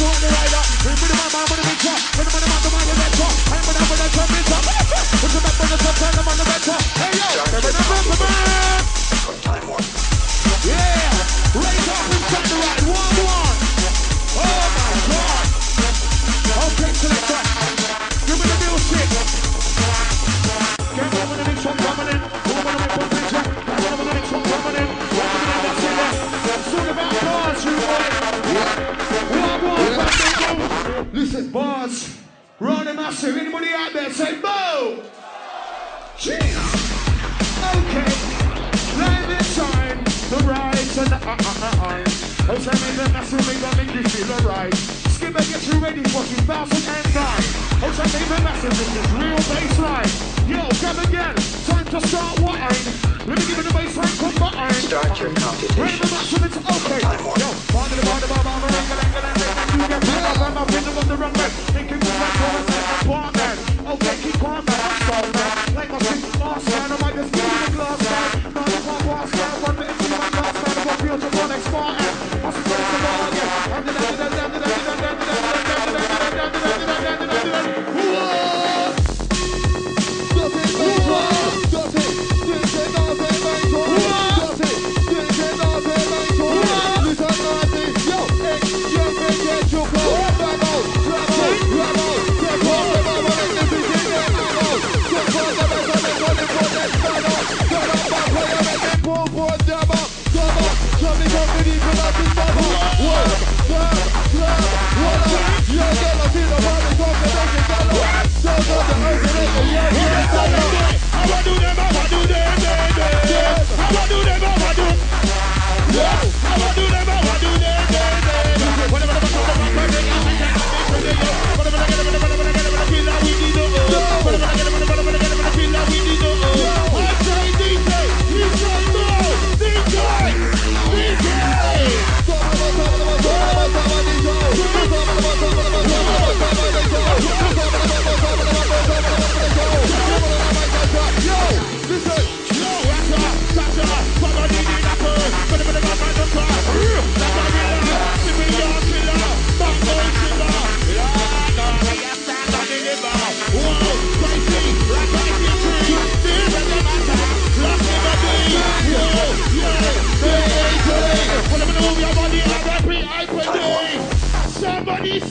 through the Yeah, raise up and the right. One, one. Oh my God. Give me the. Get the next one coming in. The next one the next one coming in. About cars, you Listen, boss. Round the massive. Anybody out there say bow? Jesus. Okay. Let this time the right and the uh uh uh uh. I'm in the massive, we gonna make you feel alright. Skip and get you ready for 2009. It's a name massive, this is real baseline. Yo, come again, time to start wine. Let me give it a baseline combine. Start your computation. Remember, massive, it's okay.